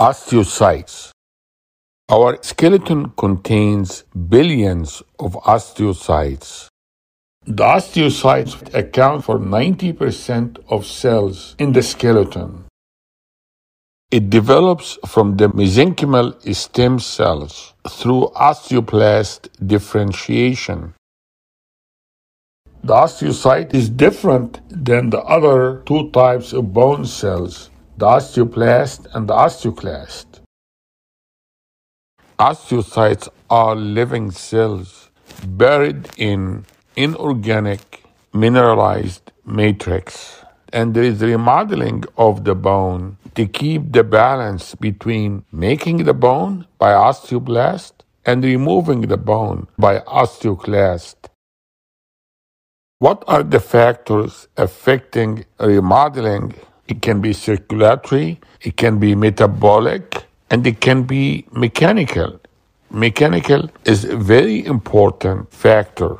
Osteocytes. Our skeleton contains billions of osteocytes. The osteocytes account for 90% of cells in the skeleton. It develops from the mesenchymal stem cells through osteoblast differentiation. The osteocyte is different than the other two types of bone cells the osteoblast and the osteoclast. Osteocytes are living cells buried in inorganic mineralized matrix, and there is remodeling of the bone to keep the balance between making the bone by osteoblast and removing the bone by osteoclast. What are the factors affecting remodeling it can be circulatory, it can be metabolic, and it can be mechanical. Mechanical is a very important factor.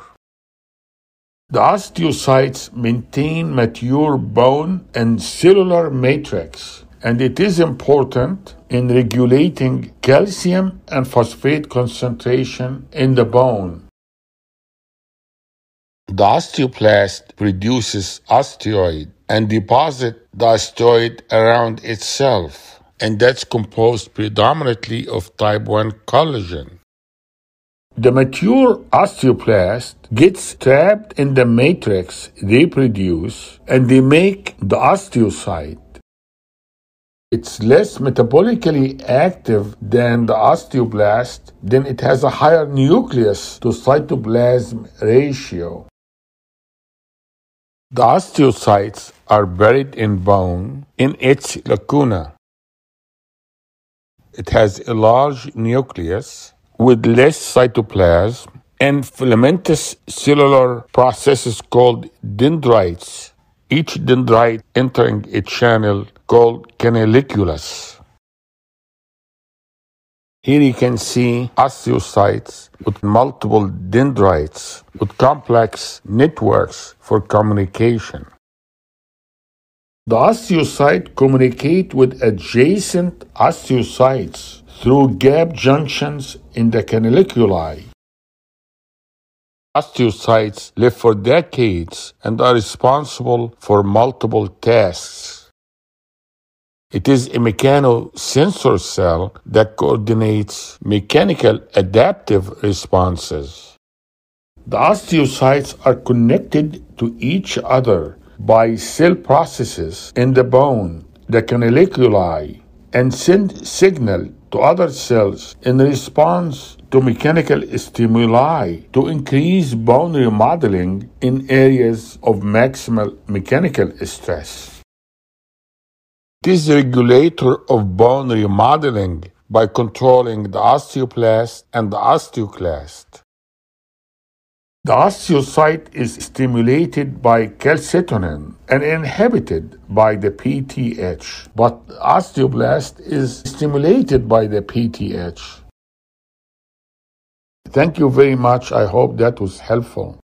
The osteocytes maintain mature bone and cellular matrix, and it is important in regulating calcium and phosphate concentration in the bone. The osteoblast produces osteoid and deposit the osteoid around itself, and that's composed predominantly of type 1 collagen. The mature osteoblast gets trapped in the matrix they produce and they make the osteocyte. It's less metabolically active than the osteoblast, then it has a higher nucleus to cytoplasm ratio. The osteocytes are buried in bone in its lacuna. It has a large nucleus with less cytoplasm and filamentous cellular processes called dendrites, each dendrite entering a channel called canaliculus. Here you can see osteocytes with multiple dendrites with complex networks for communication. The osteocyte communicate with adjacent osteocytes through gap junctions in the canaliculi. Osteocytes live for decades and are responsible for multiple tasks. It is a mechanosensor cell that coordinates mechanical adaptive responses. The osteocytes are connected to each other by cell processes in the bone, the canaliculi, and send signal to other cells in response to mechanical stimuli to increase bone remodeling in areas of maximal mechanical stress. It is a regulator of bone remodeling by controlling the osteoblast and the osteoclast. The osteocyte is stimulated by calcitonin and inhibited by the PTH, but osteoblast is stimulated by the PTH. Thank you very much. I hope that was helpful.